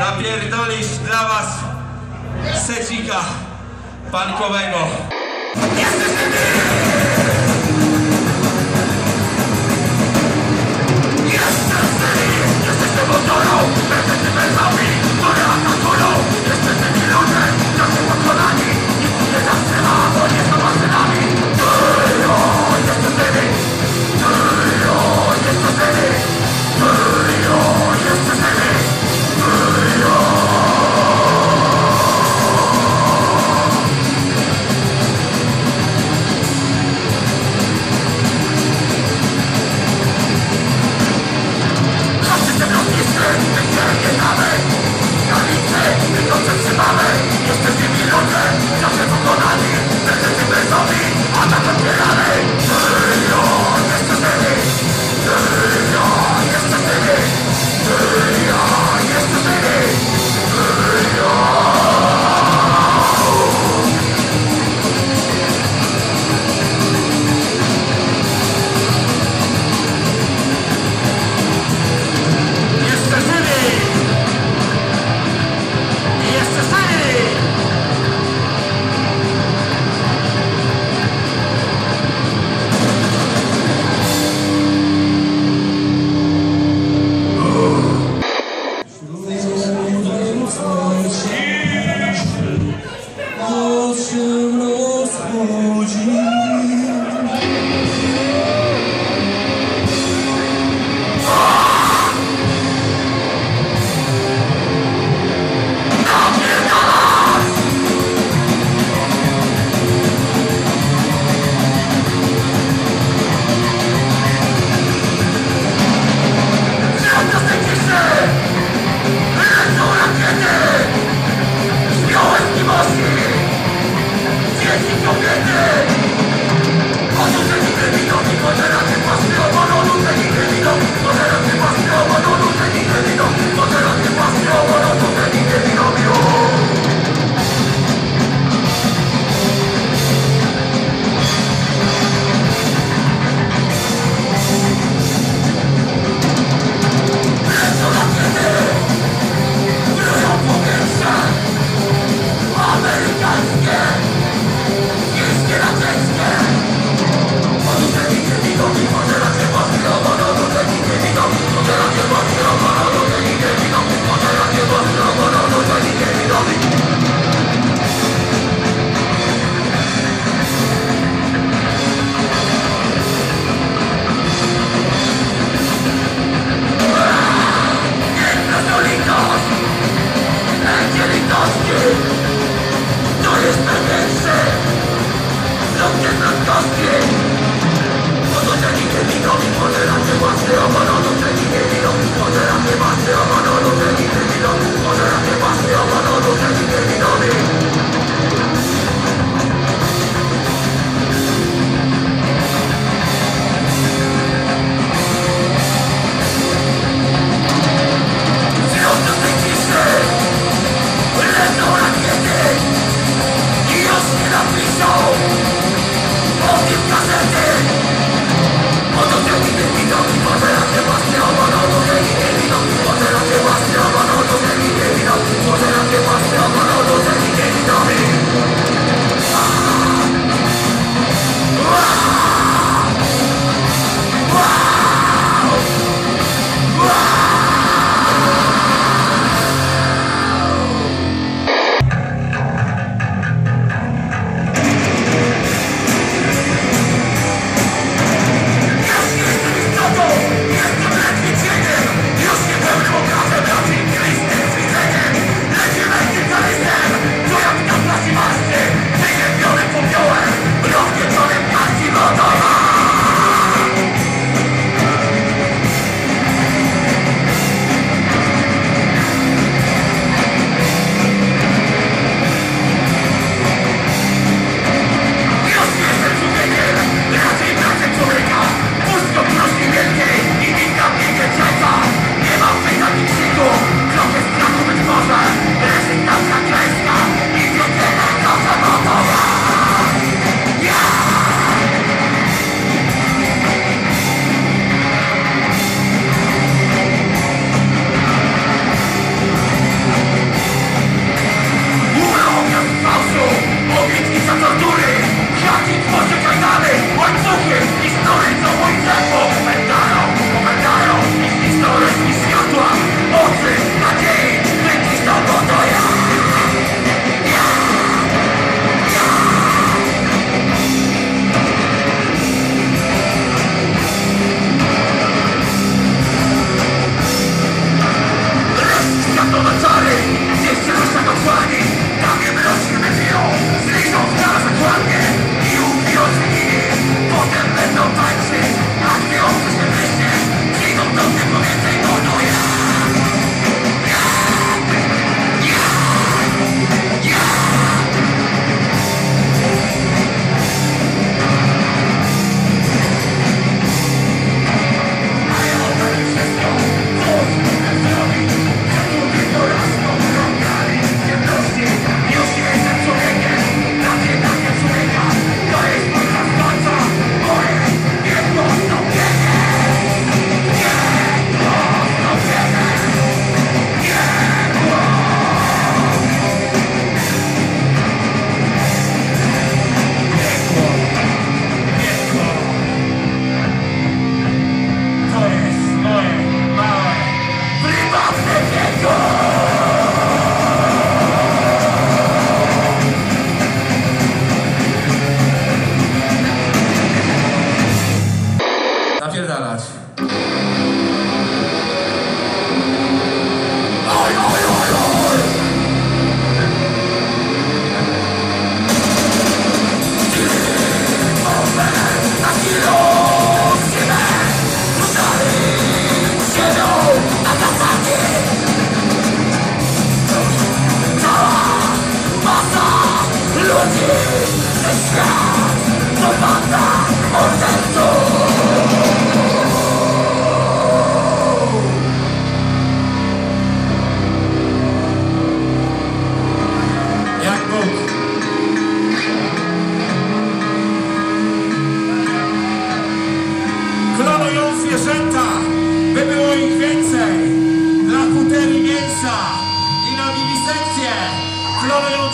zapierdolić dla was secika pankowego. Jesteś ty! Jesteś ty! Jesteś ty motorą!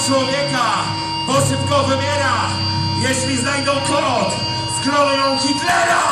Człowieka, bo szybko wymiera. Jeśli znajdą kod, sklonują Hitlera!